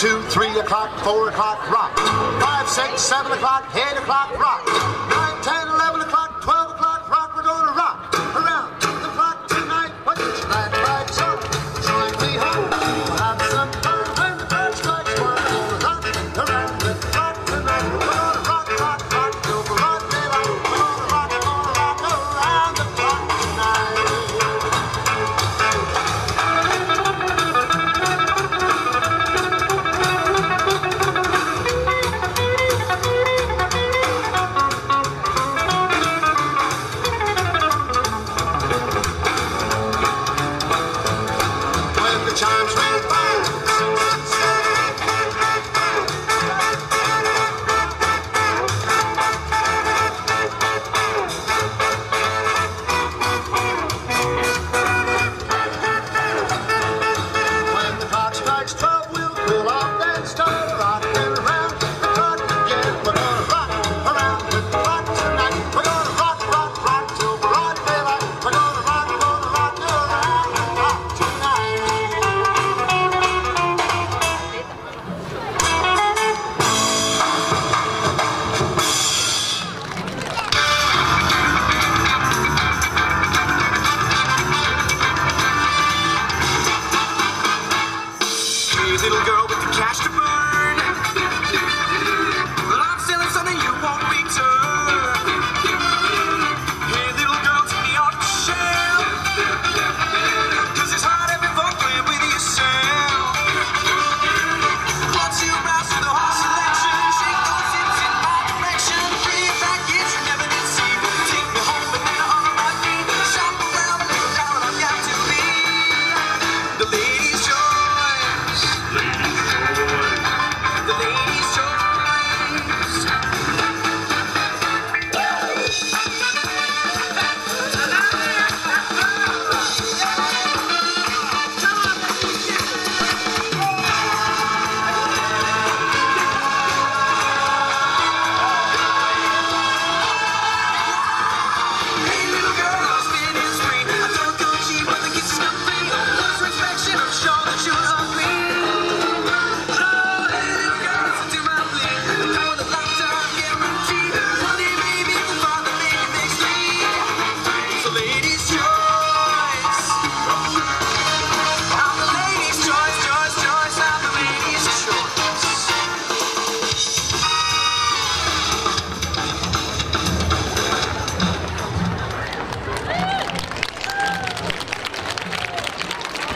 two, three o'clock, four o'clock, rock. Five, six, seven o'clock, eight o'clock, rock. little girl.